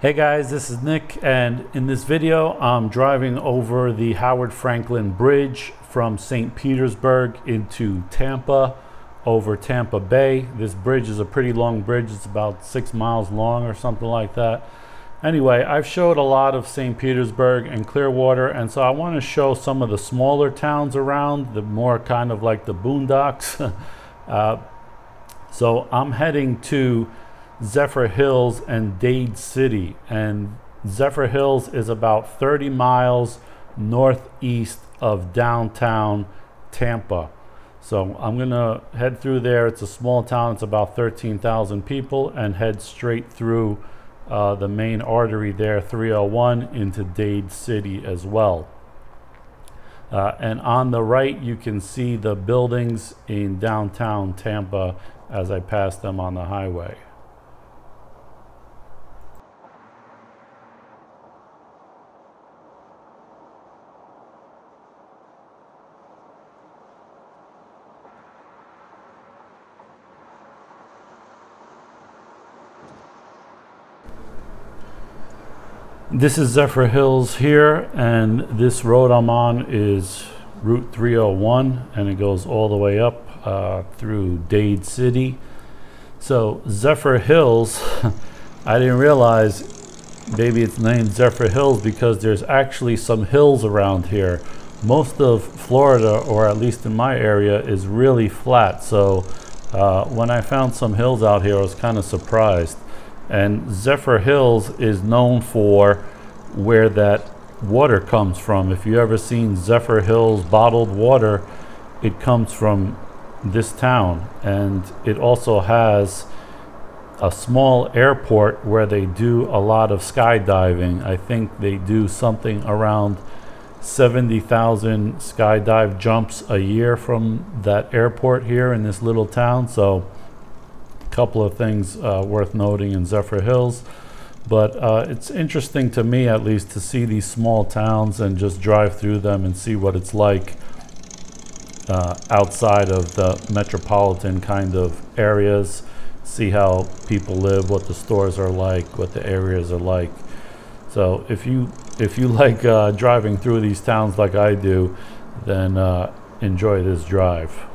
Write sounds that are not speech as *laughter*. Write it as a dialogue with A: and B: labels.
A: Hey guys, this is Nick and in this video I'm driving over the Howard Franklin Bridge from St. Petersburg into Tampa over Tampa Bay. This bridge is a pretty long bridge. It's about six miles long or something like that. Anyway, I've showed a lot of St. Petersburg and Clearwater and so I want to show some of the smaller towns around, the more kind of like the boondocks. *laughs* uh, so I'm heading to Zephyrhills and Dade City. And Zephyrhills is about 30 miles northeast of downtown Tampa. So I'm going to head through there. It's a small town. It's about 13,000 people and head straight through uh, the main artery there, 301, into Dade City as well. Uh, and on the right, you can see the buildings in downtown Tampa as I pass them on the highway. This is Zephyrhills here, and this road I'm on is Route 301, and it goes all the way up uh, through Dade City. So Zephyrhills, *laughs* I didn't realize maybe it's named Zephyrhills because there's actually some hills around here. Most of Florida, or at least in my area, is really flat. So uh, when I found some hills out here, I was kind of surprised. And Zephyrhills is known for where that water comes from. If you ever seen Zephyrhills bottled water, it comes from this town. And it also has a small airport where they do a lot of skydiving. I think they do something around 70,000 skydive jumps a year from that airport here in this little town. So couple of things uh, worth noting in Zephyrhills. But uh, it's interesting to me, at least, to see these small towns and just drive through them and see what it's like uh, outside of the metropolitan kind of areas. See how people live, what the stores are like, what the areas are like. So if you if you *laughs* like uh, driving through these towns like I do, then uh, enjoy this drive.